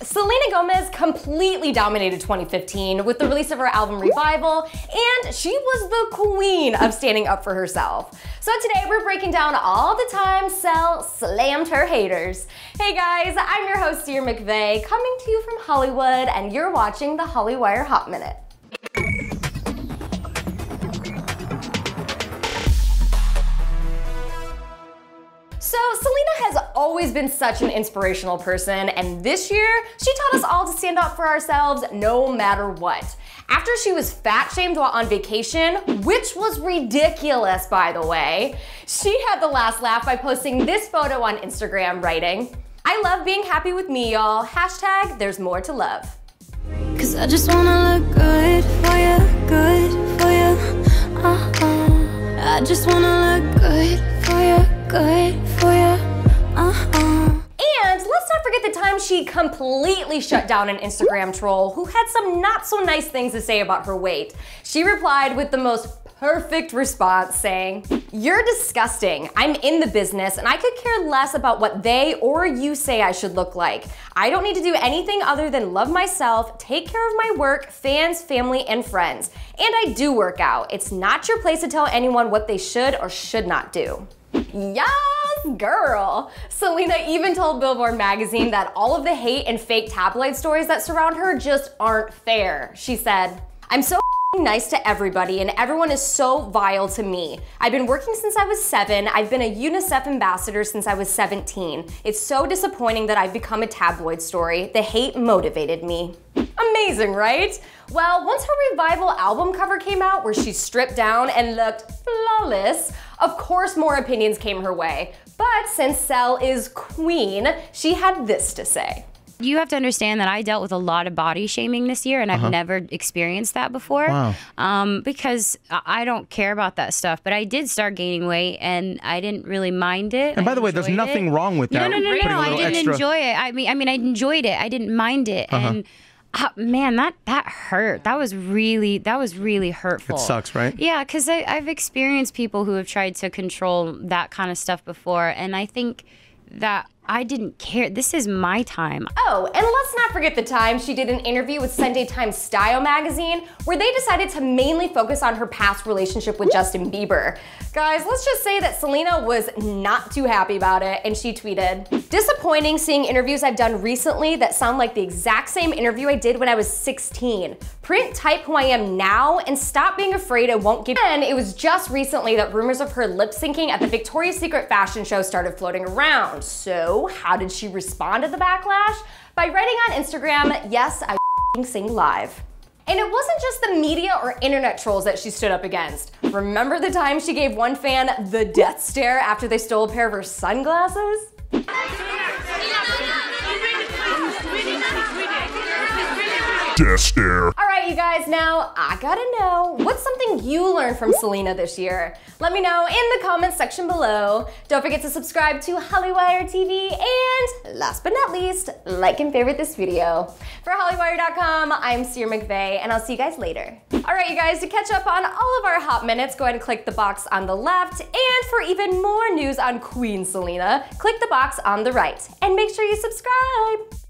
Selena Gomez completely dominated 2015 with the release of her album Revival, and she was the queen of standing up for herself. So today we're breaking down all the time Sel slammed her haters. Hey guys, I'm your host, Ciara McVeigh, coming to you from Hollywood, and you're watching the Hollywire Hot Minute. Always been such an inspirational person, and this year, she taught us all to stand up for ourselves no matter what. After she was fat shamed while on vacation, which was ridiculous by the way, she had the last laugh by posting this photo on Instagram writing, I love being happy with me y'all, hashtag there's more to love. Cause I just wanna look good for you, good for you, uh-uh. I just wanna And let's not forget the time she completely shut down an Instagram troll who had some not so nice things to say about her weight. She replied with the most perfect response saying, You're disgusting. I'm in the business and I could care less about what they or you say I should look like. I don't need to do anything other than love myself, take care of my work, fans, family, and friends. And I do work out. It's not your place to tell anyone what they should or should not do. Yes, girl! Selena even told Billboard magazine that all of the hate and fake tabloid stories that surround her just aren't fair. She said, I'm so nice to everybody and everyone is so vile to me. I've been working since I was seven. I've been a UNICEF ambassador since I was 17. It's so disappointing that I've become a tabloid story. The hate motivated me. Amazing, right? Well, once her Revival album cover came out where she stripped down and looked flawless, of course more opinions came her way. But since Sel is queen, she had this to say. You have to understand that I dealt with a lot of body shaming this year, and I've uh-huh. never experienced that before. Wow. Um, because I don't care about that stuff, but I did start gaining weight, and I didn't really mind it. And by the way, there's nothing it. wrong with that. No, no, no, no. no. I didn't extra... enjoy it. I mean, I mean, I enjoyed it. I didn't mind it, uh-huh. and uh, man, that that hurt. That was really that was really hurtful. It sucks, right? Yeah, because I've experienced people who have tried to control that kind of stuff before, and I think that I didn't care. This is my time. Oh, and let's not forget the time she did an interview with Sunday Times Style magazine where they decided to mainly focus on her past relationship with Justin Bieber. Guys, let's just say that Selena was not too happy about it and she tweeted, Disappointing seeing interviews I've done recently that sound like the exact same interview I did when I was 16. Print type who I am now and stop being afraid I won't give. And it was just recently that rumors of her lip syncing at the Victoria's Secret fashion show started floating around. So how did she respond to the backlash? By writing on Instagram, yes, I sing live. And it wasn't just the media or internet trolls that she stood up against. Remember the time she gave one fan the death stare after they stole a pair of her sunglasses? Death stare you guys, now I gotta know, what's something you learned from Selena this year? Let me know in the comments section below. Don't forget to subscribe to Hollywire TV, and last but not least, like and favorite this video. For Hollywire.com, I'm Ciara McVeigh, and I'll see you guys later. All right, you guys, to catch up on all of our hot minutes, go ahead and click the box on the left, and for even more news on Queen Selena, click the box on the right. And make sure you subscribe.